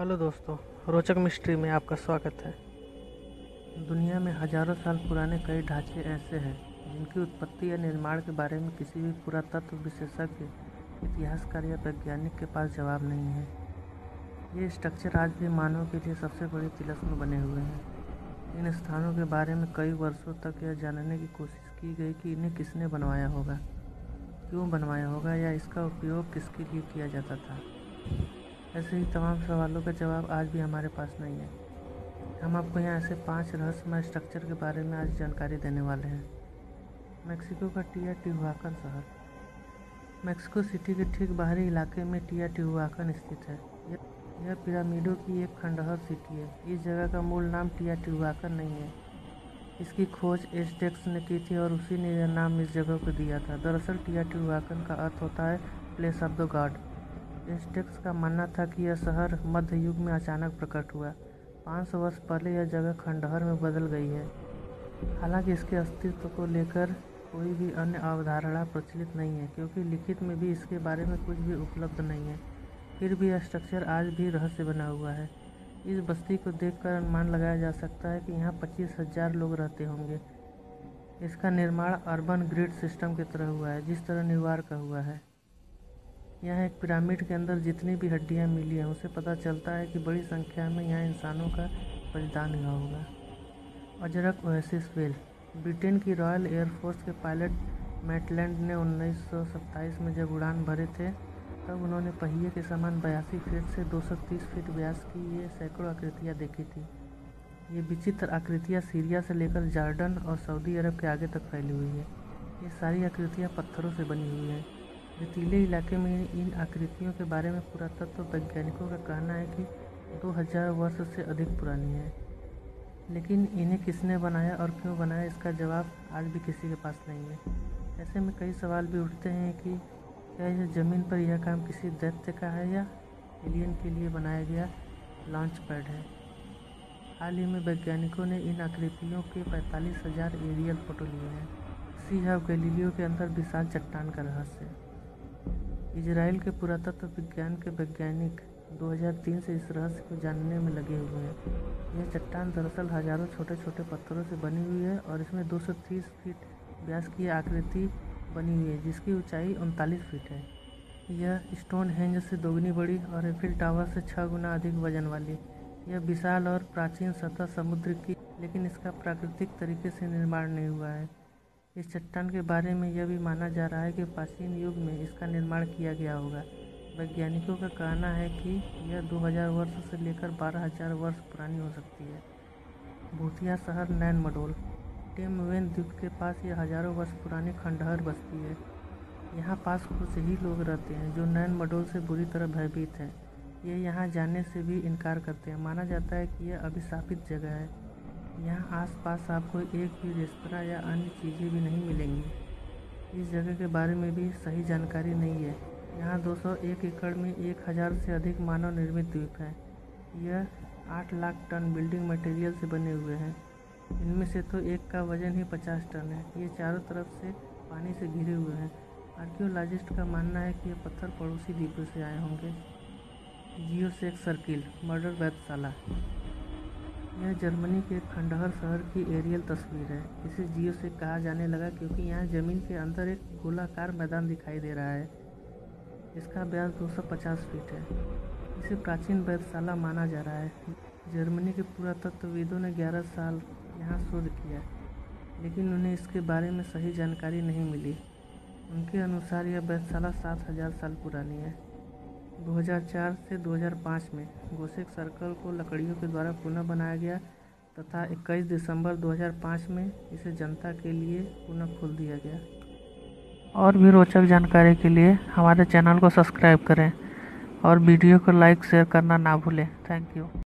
Hello दोस्तों, रोचक mystery में आपका स्वागत है। दुनिया में हज़ारों साल पुराने कई ढांचे ऐसे हैं, जिनकी उत्पत्ति या निर्माण के बारे में किसी भी पुरातत्व विशेषज्ञ, इतिहासकार या वैज्ञानिक के पास जवाब नहीं है। ये स्ट्रक्चर आज भी मानव के लिए सबसे बड़ी तिलस्म बने हुए हैं। इन स्थानों के बारे में कई वर्षों तक यह जानने की कोशिश की गई कि इन्हें किसने बनवाया होगा, क्यों बनवाया होगा या इसका उपयोग किसके लिए किया जाता था। ऐसे ही तमाम सवालों का जवाब आज भी हमारे पास नहीं है। हम आपको यहाँ ऐसे पाँच रहस्यमय स्ट्रक्चर के बारे में आज जानकारी देने वाले हैं। मैक्सिको का टिया टिहुआकन शहर। मैक्सिको सिटी के ठीक बाहरी इलाके में टिया टिहुआकन स्थित है। यह पिरामिडों की एक खंडहर सिटी है। इस जगह का मूल नाम टिया टिहुआकन नहीं है। इसकी खोज एस्टेक्स ने की थी और उसी ने यह नाम इस जगह को दिया था। दरअसल टिया टिहुआकन का अर्थ होता है place of the god. Aztecs का मानना था कि यह शहर मध्य युग में अचानक प्रकट हुआ। 500 वर्ष पहले यह जगह खंडहर में बदल गई है। हालाँकि इसके अस्तित्व को लेकर कोई भी अन्य अवधारणा प्रचलित नहीं है, क्योंकि लिखित में भी इसके बारे में कुछ भी उपलब्ध नहीं है। फिर भी यह स्ट्रक्चर आज भी रहस्य बना हुआ है। इस बस्ती को देखकर अनुमान लगाया जा सकता है कि यहाँ पच्चीस हज़ार लोग रहते होंगे। इसका निर्माण अर्बन ग्रिड सिस्टम की तरह हुआ है, जिस तरह न्यूयॉर्क का हुआ है। यहाँ एक पिरामिड के अंदर जितनी भी हड्डियाँ मिली हैं, उसे पता चलता है कि बड़ी संख्या में यहाँ इंसानों का बलिदान हुआ होगा। अजरक ओएसिस वेल, ब्रिटेन की रॉयल एयरफोर्स के पायलट मैटलैंड ने 1927 में जब उड़ान भरे थे, तब उन्होंने पहिए के समान बयासी फीट से 230 फीट व्यास की ये सैकड़ों आकृतियाँ देखी थी। ये विचित्र आकृतियाँ सीरिया से लेकर जार्डन और सऊदी अरब के आगे तक फैली हुई है। ये सारी आकृतियाँ पत्थरों से बनी हुई हैं। रेतीले इलाके में इन आकृतियों के बारे में पुरातत्व वैज्ञानिकों का कहना है कि 2000 वर्ष से अधिक पुरानी है। लेकिन इन्हें किसने बनाया और क्यों बनाया, इसका जवाब आज भी किसी के पास नहीं है। ऐसे में कई सवाल भी उठते हैं कि क्या यह ज़मीन पर यह काम किसी दैत्य का है या एलियन के लिए बनाया गया लॉन्च पैड है? हाल ही में वैज्ञानिकों ने इन आकृतियों के पैंतालीस हज़ार एरियल फ़ोटो लिए हैं। सी हब गैलीलियो के अंदर विशाल चट्टान का रहस्य। इजराइल के पुरातत्व विज्ञान के वैज्ञानिक 2003 से इस रहस्य को जानने में लगे हुए हैं। यह चट्टान दरअसल हज़ारों छोटे छोटे पत्थरों से बनी हुई है और इसमें 230 फीट व्यास की आकृति बनी हुई है, जिसकी ऊंचाई उनतालीस फीट है। यह स्टोन हेंज से दोगुनी बड़ी और एफिल टावर से छः गुना अधिक वज़न वाली। यह विशाल और प्राचीन सतह समुद्र की, लेकिन इसका प्राकृतिक तरीके से निर्माण नहीं हुआ है। इस चट्टान के बारे में यह भी माना जा रहा है कि प्राचीन युग में इसका निर्माण किया गया होगा। वैज्ञानिकों का कहना है कि यह 2000 वर्ष से लेकर 12000 वर्ष पुरानी हो सकती है। भूतिया शहर नैन मडोल टेमवेन द्वीप के पास यह हज़ारों वर्ष पुरानी खंडहर बस्ती है। यहाँ पास कुछ ही लोग रहते हैं, जो नैन मडोल से बुरी तरह भयभीत हैं। ये यहाँ जाने से भी इनकार करते हैं। माना जाता है कि यह अभिशापित जगह है। यहाँ आसपास आपको एक भी रेस्तरा या अन्य चीज़ें भी नहीं मिलेंगी। इस जगह के बारे में भी सही जानकारी नहीं है। यहाँ 201 एकड़ में 1000 से अधिक मानव निर्मित द्वीप हैं। यह 8 लाख टन बिल्डिंग मटेरियल से बने हुए हैं। इनमें से तो एक का वज़न ही 50 टन है। ये चारों तरफ़ से पानी से घिरे हुए हैं। आर्कियोलॉजिस्ट का मानना है कि ये पत्थर पड़ोसी द्वीपों से आए होंगे। जियो सेक सर्किल, मर्डर वैधशाला। यह जर्मनी के खंडहर शहर की एरियल तस्वीर है। इसे जियो से कहा जाने लगा क्योंकि यहाँ ज़मीन के अंदर एक गोलाकार मैदान दिखाई दे रहा है। इसका व्यास 250 फीट है। इसे प्राचीन वैधशाला माना जा रहा है। जर्मनी के पुरातत्वविदों ने 11 साल यहाँ शोध किया, लेकिन उन्हें इसके बारे में सही जानकारी नहीं मिली। उनके अनुसार यह वैधशाला सात हज़ार साल पुरानी है। 2004 से 2005 में गोसेक सर्कल को लकड़ियों के द्वारा पुनः बनाया गया तथा 21 दिसंबर 2005 में इसे जनता के लिए पुनः खोल दिया गया। और भी रोचक जानकारी के लिए हमारे चैनल को सब्सक्राइब करें और वीडियो को लाइक शेयर करना ना भूलें। Thank you